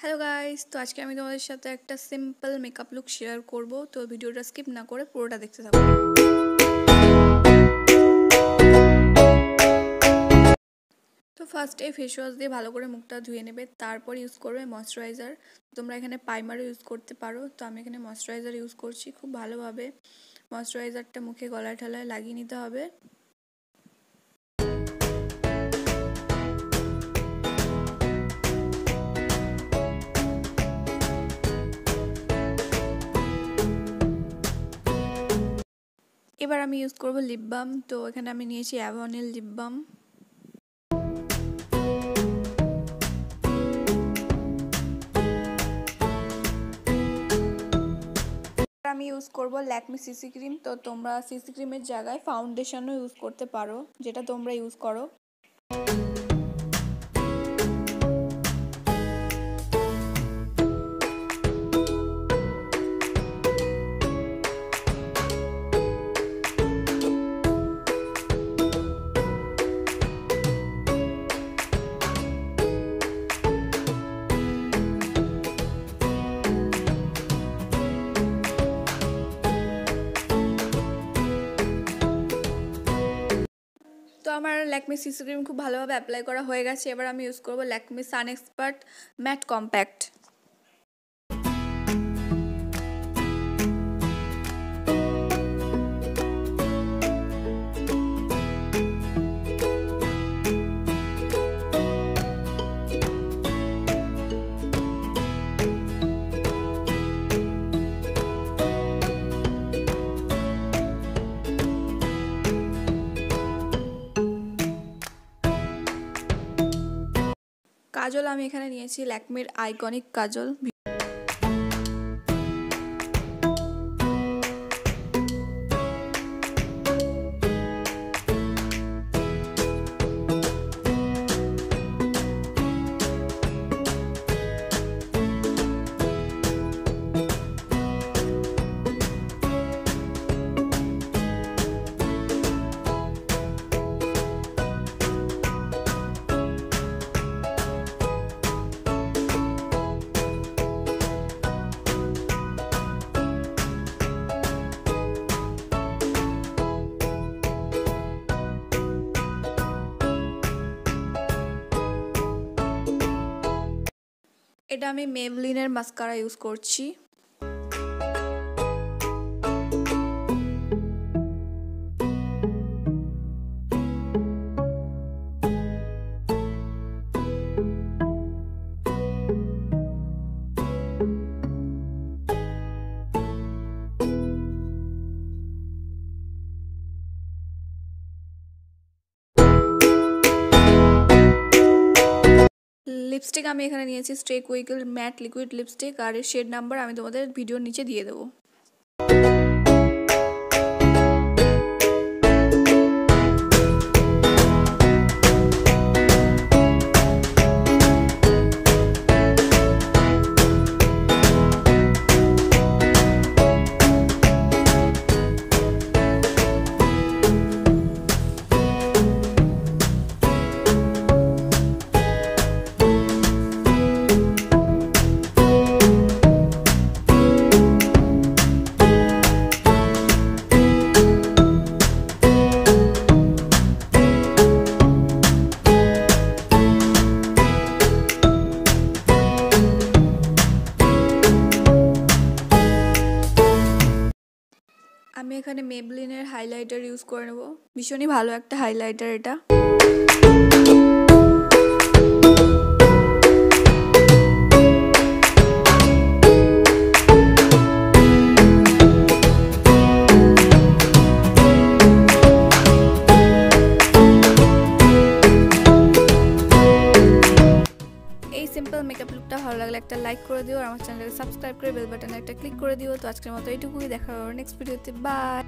Hello guys তো আজকে আমি তোমাদের সাথে একটা সিম্পল মেকআপ লুক শেয়ার করব। তো ভিডিওটা স্কিপ না করে পুরোটা দেখতে থাকো। তো ফার্স্টে ফেস ওয়াশ দিয়ে ভালো করে মুখটা ধুয়ে নেবে। তারপর ইউজ করবে ময়শ্চারাইজার তোমরা এখানে পাইমারও ইউজ করতে পারো। তো আমি এখানে ময়শ্চারাইজার ইউজ করছি খুব ভালোভাবে। ময়শ্চারাইজারটা মুখে গলায় ঠলায় লাগিয়ে নিতে হবে। এবার আমি ইউজ করব লিপ বাম তো এখানে আমি নিয়েছি অ্যাভনের লিপ বাম আমি ইউজ করব ল্যাকমি সিসি ক্রিম তো তোমরা সিসি ক্রিমের জায়গায় ফাউন্ডেশনও ইউজ করতে পারো, যেটা তোমরা ইউজ করো। তো আমার ল্যাকমি সিসি ক্রিম খুব ভালোভাবে অ্যাপ্লাই করা হয়ে গেছে। এবার আমি ইউজ করব Lakme sun expert matte compact kajal আমি এখানে নিয়েছি ল্যাকমির আইকনিক কাজল এটা আমি মেভলিনের মাস্কারা ইউজ করছি। লিপস্টিক আমি এখানে নিয়েছি স্ট্রেক উইকেল ম্যাট লিকুইড লিপস্টিক আর এর শেড নাম্বার আমি তোমাদের ভিডিওর নিচে দিয়ে দেবো। আমি এখানে মেবলিনের হাইলাইটার ইউজ করে নেব। ভীষণই ভালো একটা হাইলাইটার এটা। মেকআপ লুকটা ভালো লাগলে একটা লাইক করে দিও আর আমার চ্যানেলকে সাবস্ক্রাইব করে বেল বাটনে একটা ক্লিক করে দিও। তো আজকের মতো এইটুকুই, দেখা হবে নেক্সট ভিডিওতে বাই